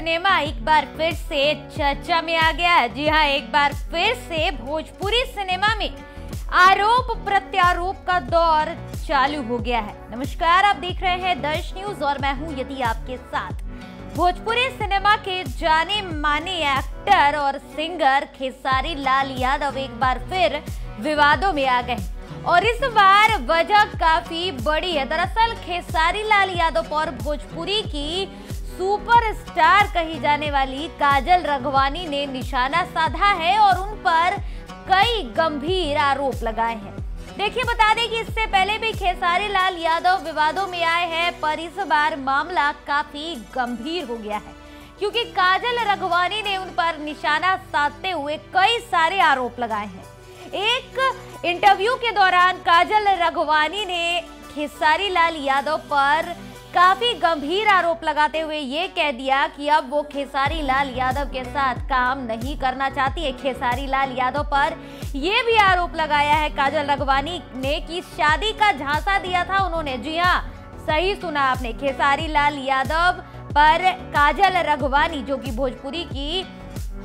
बार फिर से चर्चा में आ गया जी हाँ एक बार फिर से भोजपुरी सिनेमा में आरोप प्रत्यारोप का दौर चालू हो गया है। नमस्कार, आप देख रहे हैं दर्श न्यूज़ और मैं हूँ यदि आपके साथ। भोजपुरी सिनेमा के जाने माने एक्टर और सिंगर खेसारी लाल यादव एक बार फिर विवादों में आ गए और इस बार वजह काफ़ी बड़ी है। दरअसल खेसारी लाल यादव और भोजपुरी की सुपरस्टार कही जाने वाली काजल रघवानी ने निशाना साधा है और उन पर कई गंभीर आरोप लगाए हैं। देखिए, बता दें कि इससे पहले भी खेसारी लाल यादव विवादों में आए हैं, पर इस बार मामला काफ़ी गंभीर हो गया है, क्योंकि काजल रघवानी ने उन पर निशाना साधते हुए कई सारे आरोप लगाए हैं। एक इंटरव्यू के दौरान काजल रघवानी ने खेसारी लाल यादव पर काफ़ी गंभीर आरोप लगाते हुए ये कह दिया कि अब वो खेसारी लाल यादव के साथ काम नहीं करना चाहती है। खेसारी लाल यादव पर यह भी आरोप लगाया है। काजल रघवानी ने कि शादी का झांसा दिया था उन्होंने। जी हाँ सही सुना आपने। खेसारी लाल यादव पर काजल रघवानी, जो कि भोजपुरी की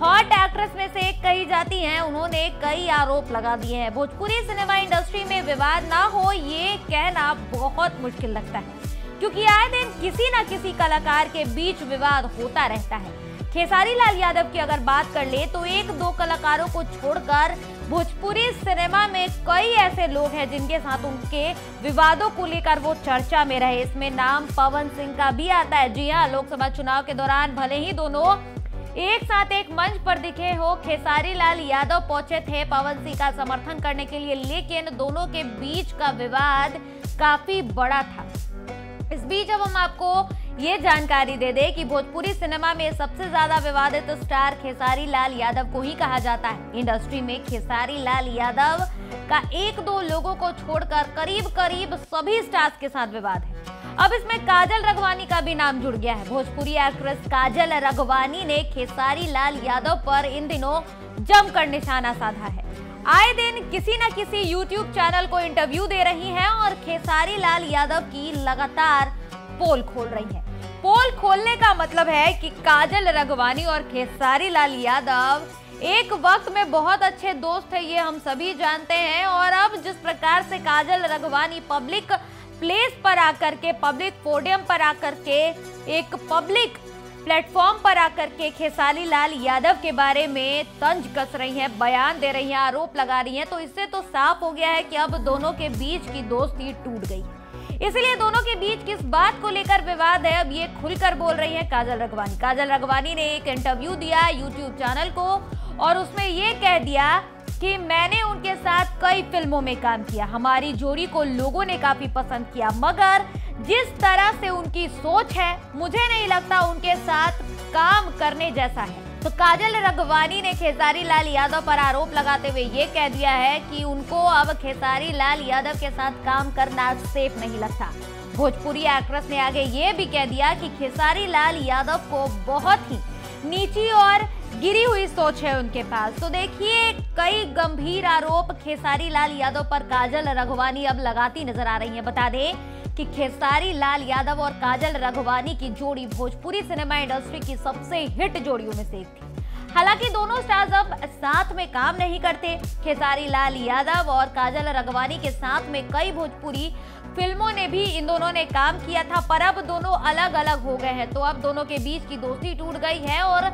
हॉट एक्ट्रेस में से एक कही जाती हैं, उन्होंने कई आरोप लगा दिए हैं। भोजपुरी सिनेमा इंडस्ट्री में विवाद ना हो, ये कहना बहुत मुश्किल लगता है। क्योंकि आए दिन किसी न किसी कलाकार के बीच विवाद होता रहता है। खेसारी लाल यादव की अगर बात कर ले तो एक दो कलाकारों को छोड़कर भोजपुरी सिनेमा में कई ऐसे लोग हैं जिनके साथ उनके विवादों को लेकर वो चर्चा में रहे। इसमें नाम पवन सिंह का भी आता है। जी हाँ लोकसभा चुनाव के दौरान भले ही दोनों एक साथ एक मंच पर दिखे हो खेसारी लाल यादव पहुँचे थे पवन सिंह का समर्थन करने के लिए, लेकिन दोनों के बीच का विवाद काफ़ी बड़ा था। इस बीच अब हम आपको ये जानकारी दे दें कि भोजपुरी सिनेमा में सबसे ज़्यादा विवादित स्टार खेसारी लाल यादव को ही कहा जाता है। इंडस्ट्री में खेसारी लाल यादव का एक दो लोगों को छोड़कर करीब करीब सभी स्टार्स के साथ विवाद है। अब इसमें काजल रघवानी का भी नाम जुड़ गया है। भोजपुरी एक्ट्रेस काजल रघवानी ने खेसारी लाल यादव पर इन दिनों जमकर निशाना साधा है। आए दिन किसी न किसी YouTube चैनल को इंटरव्यू दे रही हैं और खेसारी लाल यादव की लगातार पोल खोल रही है। पोल खोलने का मतलब है कि काजल रघवानी और खेसारी लाल यादव एक वक्त में बहुत अच्छे दोस्त थे ये हम सभी जानते हैं। और अब जिस प्रकार से काजल रघवानी पब्लिक प्लेस पर आकर के पब्लिक पोडियम पर आकर के एक पब्लिक प्लेटफॉर्म पर आकर के खेसारी लाल यादव के बारे में तंज कस रही हैं, बयान दे रही हैं, आरोप लगा रही हैं। तो इससे तो साफ़ हो गया है कि अब दोनों के बीच की दोस्ती टूट गई। इसलिए दोनों के बीच किस बात को लेकर विवाद है, अब ये खुलकर बोल रही हैं काजल रघवानी। काजल रघवानी ने एक इंटरव्यू दिया यूट्यूब चैनल को और उसमें ये कह दिया कि मैंने उनके साथ कई फ़िल्मों में काम किया। हमारी जोड़ी को लोगों ने काफ़ी पसंद किया, मगर जिस तरह से उनकी सोच है, मुझे नहीं लगता उनके साथ काम करने जैसा है। तो काजल रघवानी ने खेसारी लाल यादव पर आरोप लगाते हुए ये कह दिया है कि उनको अब खेसारी लाल यादव के साथ काम करना सेफ़ नहीं लगता। भोजपुरी एक्ट्रेस ने आगे ये भी कह दिया कि खेसारी लाल यादव को बहुत ही नीची और गिरी हुई सोच है उनके पास। तो देखिए, कई गंभीर आरोप खेसारी लाल यादव पर काजल रघवानी अब लगाती नज़र आ रही है। बता दें कि खेसारी, लाल यादव और काजल रघवानी की जोड़ी भोजपुरी सिनेमा इंडस्ट्री की सबसे हिट जोड़ियों में से एक थी। हालाँकि दोनों स्टार्स अब साथ में काम नहीं करते। खेसारी, लाल यादव और काजल रघवानी के साथ में कई भोजपुरी फ़िल्मों ने भी इन दोनों ने काम किया था, पर अब दोनों अलग अलग हो गए हैं। तो अब दोनों के बीच की दोस्ती टूट गई है और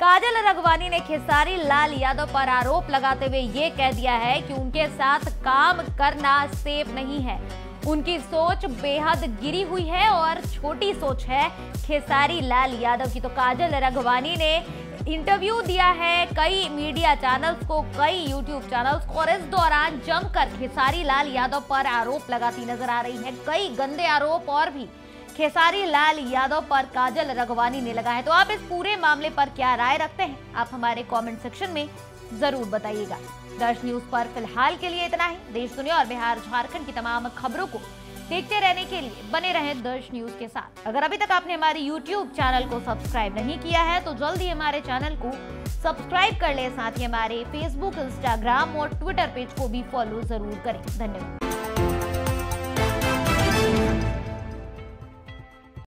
काजल रघवानी ने खेसारी, लाल यादव पर आरोप लगाते हुए ये कह दिया है कि उनके साथ काम करना सेफ़ नहीं है। उनकी सोच बेहद गिरी हुई है और छोटी सोच है। खेसारी लाल यादव की तो काजल रघवानी ने इंटरव्यू दिया है। कई मीडिया चैनल्स को, कई यूट्यूब चैनल्स को और इस दौरान जमकर खेसारी लाल यादव पर आरोप लगाती नज़र आ रही है। कई गंदे आरोप और भी। खेसारी लाल यादव पर काजल रघवानी ने लगाए तो आप इस पूरे मामले पर क्या राय रखते हैं? आप हमारे कमेंट सेक्शन में ज़रूर बताइएगा। दर्श न्यूज़ पर फ़िलहाल के लिए इतना ही। देश, दुनिया और बिहार, झारखंड की तमाम खबरों को देखते रहने के लिए बने रहें दर्श न्यूज़ के साथ। अगर अभी तक आपने हमारे यूट्यूब चैनल को सब्सक्राइब नहीं किया है तो जल्दी हमारे चैनल को सब्सक्राइब कर ले। साथ ही हमारे फेसबुक इंस्टाग्राम और ट्विटर पेज को भी फॉलो ज़रूर करें। धन्यवाद।